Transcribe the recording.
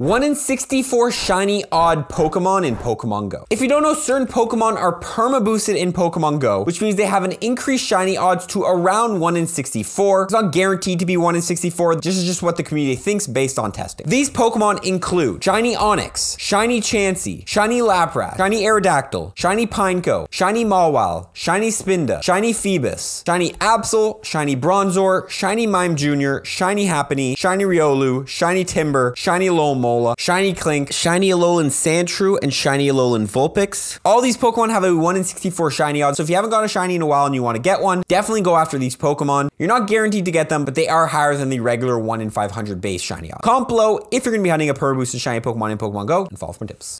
1 in 64 shiny odd Pokemon in Pokemon Go. If you don't know, certain Pokemon are perma boosted in Pokemon Go, which means they have an increased shiny odds to around 1 in 64. It's not guaranteed to be 1 in 64. This is just what the community thinks based on testing. These Pokemon include Shiny Onix, Shiny Chansey, Shiny Lapras, Shiny Aerodactyl, Shiny Pineco, Shiny Mawile, Shiny Spinda, Shiny Feebas, Shiny Absol, Shiny Bronzor, Shiny Mime Jr., Shiny Happiny, Shiny Riolu, Shiny Timburr, Shiny Lomol, Shiny Klink, Shiny Alolan Sandshrew, and Shiny Alolan Vulpix. All these Pokemon have a 1 in 64 shiny odds, so if you haven't got a shiny in a while and you want to get one, definitely go after these Pokemon. You're not guaranteed to get them, but they are higher than the regular 1 in 500 base shiny odds. Comment below if you're going to be hunting a Perma Boosted shiny Pokemon in Pokemon Go, and follow for tips.